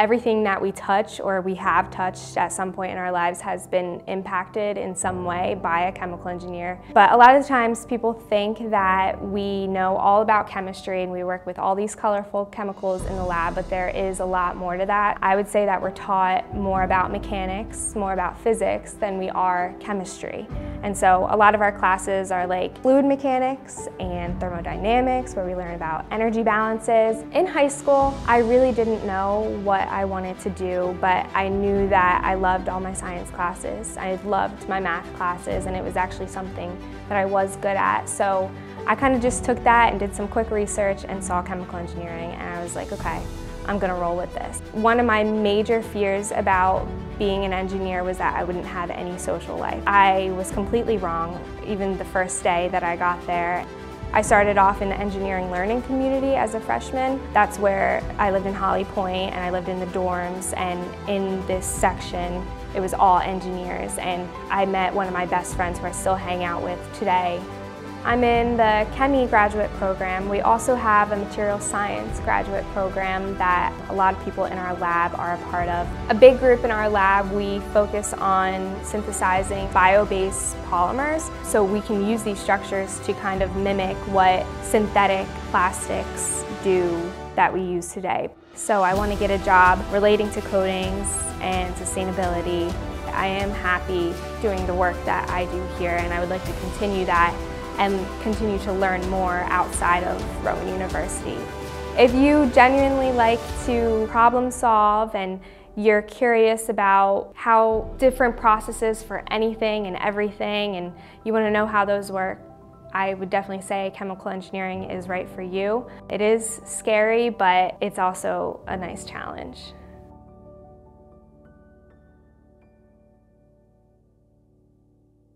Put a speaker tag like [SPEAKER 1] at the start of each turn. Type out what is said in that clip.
[SPEAKER 1] Everything that we touch or we have touched at some point in our lives has been impacted in some way by a chemical engineer. But a lot of times people think that we know all about chemistry and we work with all these colorful chemicals in the lab, but there is a lot more to that. I would say that we're taught more about mechanics, more about physics than we are chemistry. And so a lot of our classes are like fluid mechanics and thermodynamics, where we learn about energy balances. In high school, I really didn't know what I wanted to do, but I knew that I loved all my science classes. I loved my math classes, and it was actually something that I was good at. So I kind of just took that and did some quick research and saw chemical engineering, and I was like, okay, I'm gonna roll with this. One of my major fears about being an engineer was that I wouldn't have any social life. I was completely wrong, even the first day that I got there. I started off in the engineering learning community as a freshman. That's where I lived in Holly Pointe and I lived in the dorms and in this section it was all engineers and I met one of my best friends who I still hang out with today I'm in the ChemE graduate program. We also have a material science graduate program that a lot of people in our lab are a part of. A big group in our lab, we focus on synthesizing bio-based polymers so we can use these structures to kind of mimic what synthetic plastics do that we use today. So I want to get a job relating to coatings and sustainability. I am happy doing the work that I do here and I would like to continue that and continue to learn more outside of Rowan University. If you genuinely like to problem solve and you're curious about how different processes for anything and everything and you want to know how those work, I would definitely say chemical engineering is right for you. It is scary, but it's also a nice challenge.